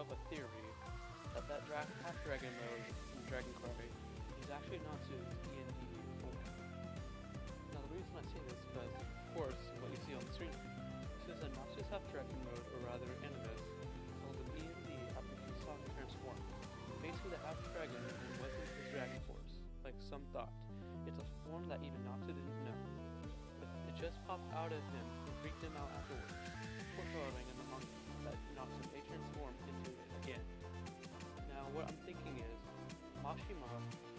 of a theory that that dra half dragon mode in Dragon Cry is actually Natsu's END form. Now the reason I say this is because, of course, what you see on the screen, is a Natsu's half dragon mode, or rather Animus, called an END after he saw him transform. Basically the half dragon wasn't his dragon force, like some thought. It's a form that even Natsu didn't know. But it just popped out of him and freaked him out afterwards, foreshadowing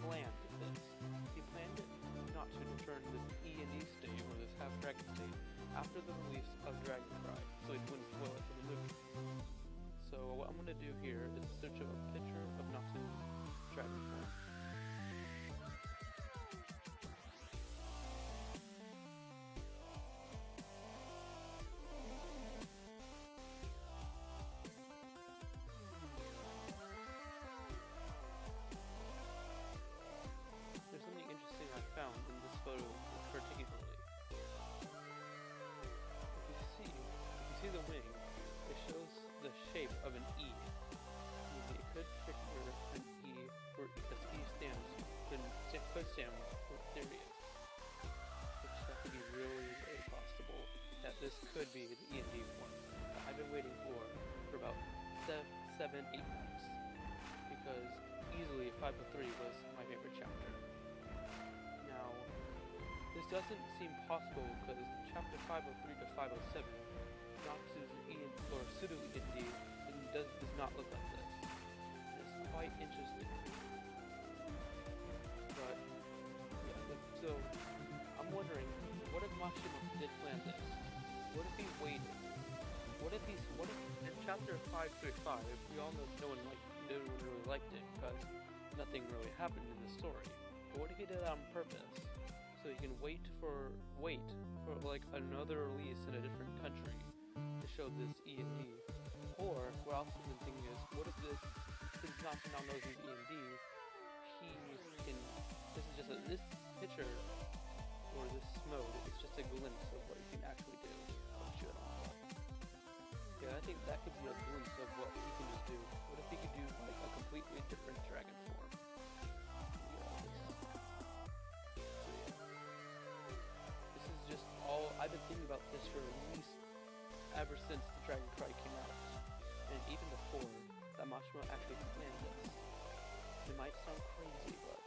planned this. He planned it not to return this E and E state, or this half-dragon state, after the release of Dragon Cry, so he wouldn't spoil it for the movie. So what I'm to do here stand. Which that could be really, possible that this could be the E and D one that I've been waiting for for about seven, seven eight months. Because easily 503 was my favorite chapter. Now, this doesn't seem possible because chapter 503 to 507, Nox's Ian or pseudo chapter 535 we all know no one like no one really liked it because nothing really happened in the story. But what if he did that on purpose? So you can wait for wait for like another release in a different country to show this E and D. Or what else I've been thinking is what if this since Natsu now knows he's E and D, he can this is just a this picture or this mode is just a glimpse of what he can actually do. I've been thinking about this for at least ever since the Dragon Cry came out. And even before that Mashima actually planned this. It might sound crazy, but